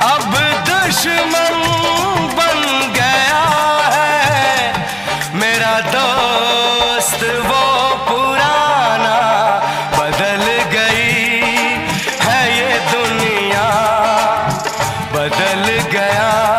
अब दुश्मन बन गया है। मेरा दोस्त वो पुराना बदल गई है ये दुनिया। बदल गया।